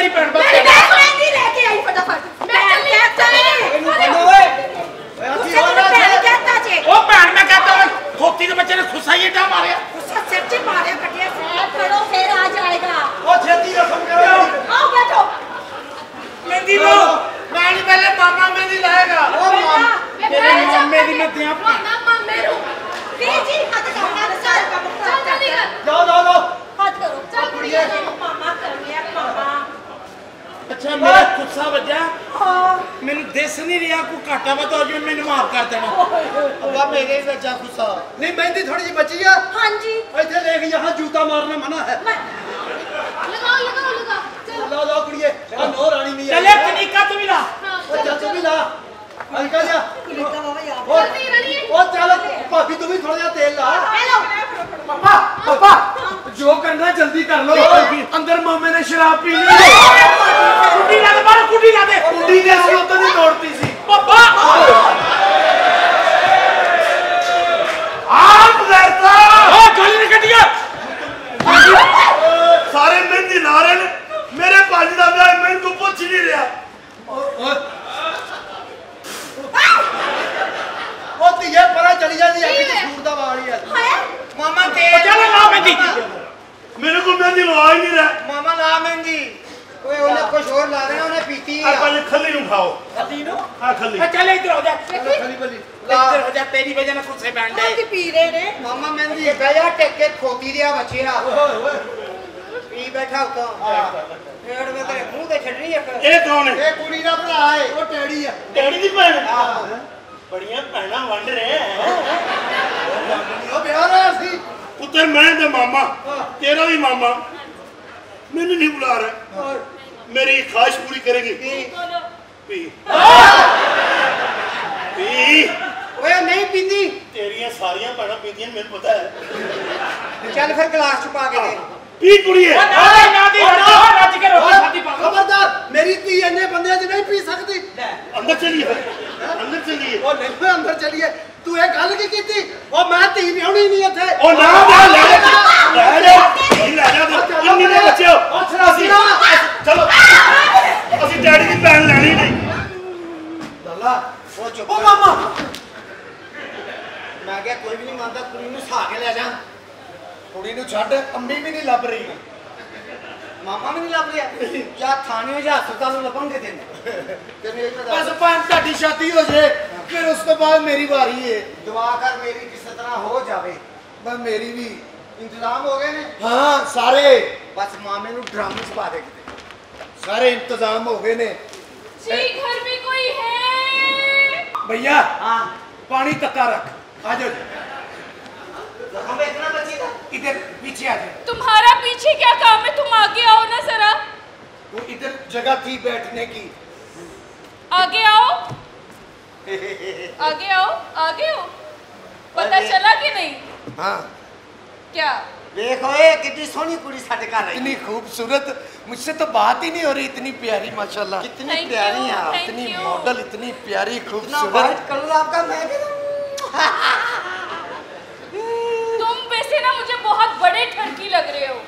मेरी पैंट बस मेरी बैग खुलेंगी लेके आई फटाफट। मैं चल रही हूँ चल रही हूँ ओए कहता जे। ओ पैंट मैं कहता हूँ खोती के बच्चे ने खुसा ही डा मारे। खुसा सिर से मारया कटिया से पड़ो फिर आ जाएगा। ओ छेती रखम करो आओ बैठो। मेहंदी लो। मैं पहले मामा मेहंदी लाएगा। ओ मामा। मेरी मम्मी दी मैं दिया ਜਿਸਾ ਮੇਰਾ ਕੁੱਸਾ ਵੱਜਾ ਮੈਨੂੰ ਦਿਸ ਨਹੀਂ ਰਿਹਾ ਕੋ ਘਾਟਾ ਵਾ ਤਾਂ ਜਿਵੇਂ ਮੈਨੂੰ ਮਾਫ ਕਰ ਦੇਣਾ। ਅੱਬਾ ਮੇਰੇ ਵਿੱਚ ਆ ਗੁੱਸਾ। ਨਹੀਂ ਮਹਿੰਦੀ ਥੋੜੀ ਜਿਹੀ ਬਚੀ ਆ। ਹਾਂਜੀ। ਇੱਥੇ ਦੇਖ ਯਹਾਂ ਜੂਤਾ ਮਾਰਨਾ ਮਨਾ ਹੈ। ਲਗਾਓ ਲਗਾਓ ਲਗਾਓ। ਚਲੋ। ਲਓ ਲਓ ਕੁੜੀਏ ਆ ਨੋ ਰਾਣੀ ਨਹੀਂ ਆ ਚਲੇ ਕਨਿਕਾ ਤੂੰ ਵੀ ਲਾ। ਉਹ ਚੱਲ ਤੂੰ ਵੀ ਲਾ। ਅਲਕਾ ਜਾ। ਕਨਿਕਾ ਬਾਬਾ ਯਾਰ ਉਹ ਚੱਲ ਭਾਬੀ ਤੂੰ ਵੀ ਥੋੜਾ ਜਿਹਾ ਤੇਲ ਲਾ। ਪਾਪਾ ਪਾਪਾ ਜੋ ਕਰਨਾ ਜਲਦੀ ਕਰ ਲੋ ਅੰਦਰ ਮਾਮੇ ਨੇ ਸ਼ਰਾਬ ਪੀ ਲਈ ਕੁੱਡੀ ਲਾ ਦੇ ਕੁੱਡੀ ਦੇ ਅਸੀਂ ਉਦੋਂ ਦੀ ਤੋੜਤੀ ਸੀ। ਪਾਪਾ! ਆਪ ਕਰਤਾ ਉਹ ਗਾਲੀ ਨੇ ਕੱਢਿਆ ਸਾਰੇ ਮਹਿੰਦੀ ਲਾ ਰਹੇ ਨੇ ਮੇਰੇ ਭਾਜੀ ਦਾ ਵਿਆਹ ਮੈਨੂੰ ਤੂੰ ਪੁੱਛ ਹੀ ਨਹੀਂ ਰਿਹਾ ਉਹ ਧੀਏ ਪਰਾਂ ਚਲੀ ਜਾਂਦੀ ਆ ਕਿ ਸੂਰ ਦਾ ਵਾਲ ਹੀ ਆ ਹਾਏ ਮਾਮਾ ਉਹ ਚੱਲ ਨਾ ਮਹਿੰਦੀ ਮੈਨੂੰ ਕੋਈ ਮਹਿੰਦੀ ਲਵਾ ਹੀ ਨਹੀਂ ਰਿਹਾ ਮਾਮਾ ਲਾ ਮਹਿੰਦੀ ਓਏ ਉਹਨੇ ਕੁਝ ਹੋਰ ਲਾ ਪੀਤੀ ਆ? ਪਹਿਲੇ ਖੱਲੀ ਨੂੰ ਖਾਓ। ਖੱਲੀ ਨੂੰ? ਆ ਖੱਲੀ। ਆ ਚੱਲ ਇੱਧਰ ਹੋ ਜਾ। ਖਲੀ ਬਲੀ ਇੱਧਰ ਹੋ ਜਾ ਤੇਰੀ ਵਜ੍ਹਾ ਨਾਲ ਕੁੱਸੇ ਬੈਣ ਕੀ ਦੇ ਪੀ ਰਹੇ ਨੇ? ਮਾਮਾ ਮਹਿੰਦੀ। ਬਹਿ ਜਾ ਟੱਕੇ ਖੋਤੀ ਬੱਚਿਆ। ਓਏ ਪੀ ਬੈਠਾ ਉਤੋਂ। ਫੇੜ ਵੇ ਤੇਰੇ ਮੂੰਹ ਤੇ ਛੱਡਣੀ ਇੱਕ ਇਹ ਕੌਣ ਹੈ? ਇਹ ਕੁੜੀ ਦਾ ਭਰਾ ਏ। ਉਹ ਟੈਡੀ ਆ। ਡੈਡੀ ਦੀ ਭੈਣ ਬੜੀਆਂ ਭੈਣਾਂ ਵੰਡ ਰਹੇ ਹੈ ਉਹ ਵਿਆਹ ਰਿਹਾ ਸੀ। ਪੁੱਤਰ ਮੈਂ ਤੇ ਮਾਮਾ। ਤੇਰਾ ਵੀ ਮਾਮਾ। ਮੈਨੂੰ ਨਹੀਂ ਬੁਲਾ ਰਿਹਾ। ਮੇਰੀ ਖਾਸ਼ ਪੂਰੀ ਕਰੇਗੀ। ਪੀ। ਪੀ। ਓਏ ਨਹੀਂ ਪੀਂਦੀ। ਤੇਰੀਆਂ ਸਾਰੀਆਂ ਭੈਣਾਂ ਪੀਂਦੀਆਂ ਮੈਨੂੰ ਪਤਾ ਹੈ। ਚੱਲ ਫਿਰ ਗਲਾਸ ਚ ਪਾ ਕੇ ਦੇ। ਪੀ ਕੁੜੀਏ। ਉਹ ਨਾ ਦੇ, ਨਾ ਦੀ ਰੱਜ ਕੇ ਰੋਟੀ ਖਾਦੀ ਪਾ ਖਬਰਦਾਰ ਮੇਰੀ ਧੀ ਇੰਨੇ ਬੰਦਿਆਂ 'ਚ ਨਹੀਂ ਪੀ ਸਕਦੀ। ਅੰਦਰ ਚਲੀਏ। ਅੰਦਰ ਚਲੀਏ। ਉਹ ਨਹੀਂ ਅੰਦਰ ਚਲੀਏ। ਤੂੰ ਇਹ ਗੱਲ ਕੀ ਕੀਤੀ? ਉਹ ਮੈਂ ਧੀ ਵਿਆਹਣੀ ਨਹੀਂ ਇੱਥੇ। ਉਹ ਨਾ ਨਾ ਲੈ ਜਾ ਲੈ ਜਾ ਨਹੀਂ ਲੈ ਜਾ ਤੂੰ ਇੰਨੀ ਦੇ ਬੱਚੇ ਹੋ ਉਹ ਸ਼ਰਾਬੀ ਨਾ। ਚਲੋ ਭੈਣ ਲੈਣੀ ਨਹੀਂ। ਦੱਲਾ ਉਹ ਚੁੱਪ ਉਹ ਮਾਮਾ। ਮੈਂ ਕਿਹਾ ਕੋਈ ਵੀ ਨਹੀਂ ਮੰਨਦਾ ਕੁੜੀ ਨੂੰ ਸਹਾ ਕੇ ਲੈ ਜਾ। ਕੁੜੀ ਨੂੰ ਛੱਡ ਅੰਬੀ ਵੀ ਨਹੀਂ ਲੱਭ ਰਹੀ। ਮਾਮਾ ਵੀ ਨਹੀਂ ਲੱਭ ਰਿਹਾ। ਜਾਂ ਥਾਣੇ ਜਾਂ ਹਸਪਤਾਲ ਨੂੰ ਲੱਭਣਗੇ ਤੈਨੂੰ। ਤੈਨੂੰ ਪਤਾ ਬਸ ਪੰਜ ਤੁਹਾਡੀ ਸ਼ਾਦੀ ਹੋ ਜੇ। ਫਿਰ ਉਸ ਤੋਂ ਬਾਅਦ ਮੇਰੀ ਵਾਰੀ ਏ। ਦੁਆ ਕਰ ਮੇਰੀ ਕਿਸੇ ਤਰ੍ਹਾਂ ਹੋ ਜਾਵੇ। ਬਸ ਮੇਰੀ ਵੀ। ਇੰਤਜ਼ਾਮ ਹੋ ਗਏ ਨੇ? ਹਾਂ ਸਾਰੇ। ਬਸ ਮਾਮੇ ਨੂੰ ਡਰਮ ਚ ਪਾ ਦੇ ਕਿਤੇ। ਸਾਰੇ ਇੰਤਜ਼ਾਮ ਹੋ ਗਏ ਨੇ। जी घर में कोई है? भैया हाँ। पानी तक्का रख। आ जाओ तो हमें इतना तो बची था इधर पीछे आ जाओ। तुम्हारा पीछे क्या काम है? तुम आगे आओ ना जरा। वो इधर जगह थी बैठने की। आगे आओ। आगे आओ आगे आओ। पता चला कि नहीं? हाँ। क्या? देखो ये कितनी सोनी कुड़ी साथ इतनी खूबसूरत। मुझसे तो बात ही नहीं हो रही इतनी प्यारी माशाल्लाह। कितनी प्यारी इतनी मॉडल इतनी प्यारी खूबसूरत। कलर आपका मैं तुम वैसे ना मुझे बहुत बड़े ठरकी लग रहे हो।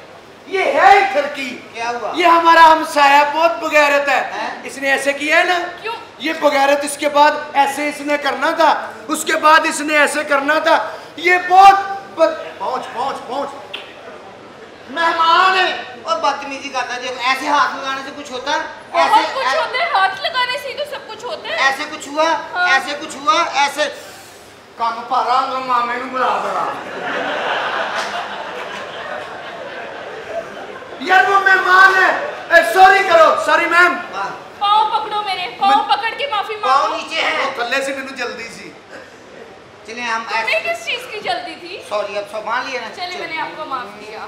ये है ठरकी। क्या हुआ? ये हमारा हमसाया बहुत बगैरत है, है? इसने ऐसे किया है ना? क्यों? ये बगैरत इसके बाद ऐसे इसने करना था। उसके बाद इसने ऐसे करना था। ये बहुत पहुँच पहुँच पहुँच। मेहमान है और बदतमीजी करता है जब ऐसे हाथ लगाने से कुछ होता है बहुत ऐसे कुछ ऐ- होता है हाथ लगाने से ही तो सब कुछ होता है ऐसे कुछ हुआ हाँ। ऐसे कुछ हुआ ऐसे ਕੰਮ ਭਾਰਾ ਨੂੰ ਮਾਮੇ ਨੂੰ ਬੁਲਾ ਦੇਣਾ यार वो मेहमान है सॉरी करो सॉरी मैम हाँ, पाँव पकड़ो मेरे पाँव पकड़ के माफी पाँव मांगो नीचे है थल्ले से मैंने जल्दी सी चलिए हम तुम्हें ऐसे किस चीज की जल्दी थी सॉरी अब संभाल लिया ना चलिए मैंने आपको माफ किया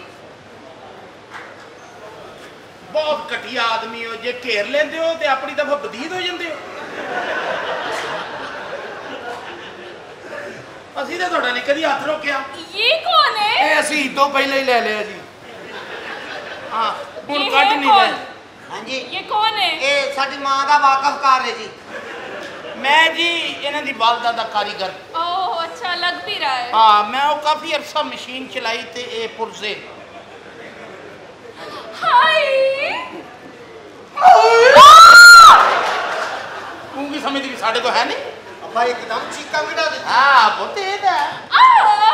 ਬਹੁਤ ਘਟੀਆ ਆਦਮੀ ਹੋ ਜੇ ਘੇਰ ਲੈਂਦੇ ਹੋ ਤੇ ਆਪਣੀ ਦਫਾ ਬਦੀਦ ਹੋ ਜਾਂਦੇ ਹੋ। ਅਸੀਂ ਤਾਂ ਤੁਹਾਡਾ ਨਹੀਂ ਕਦੀ ਹੱਥ ਰੋਕਿਆ। ਇਹ ਕੌਣ ਹੈ? ਇਹ ਅਸੀਂ ਤੋਂ ਪਹਿਲਾਂ ਹੀ ਲੈ ਲਿਆ ਜੀ। ਹਾਂ ਹੁਣ ਇਹ ਕੱਢ ਨਹੀਂ ਕੌਣ? ਲੈ ਹਾਂਜੀ। ਇਹ ਕੌਣ ਹੈ? ਇਹ ਸਾਡੀ ਮਾਂ ਦਾ ਵਾਕਫਕਾਰ ਹੈ ਜੀ। ਮੈਂ ਜੀ ਇਹਨਾਂ ਦੀ ਵਾਲਦਾ ਦਾ ਕਾਰੀਗਰ। ਓਹ ਅੱਛਾ ਲੱਗ ਵੀ ਰਹਾ ਹੈ। ਹਾਂ ਮੈਂ ਉਹ ਕਾਫੀ ਅਰਸਾ ਮਸ਼ੀਨ ਚਲਾਈ ਤੇ ਇਹ ਪੁਰਜ਼ੇ। ਸਮਝਦੀ ਵੀ ਸਾਡੇ ਕੋਲ ਹੈ ਨਹੀਂ? ਅੱਬਾ ਇੱਕਦਮ ਚੀਕਾਂ ਮਿਟਾ ਦੇ। ਹਾਂ ਬਹੁਤ ਇਹ ਦਾ आ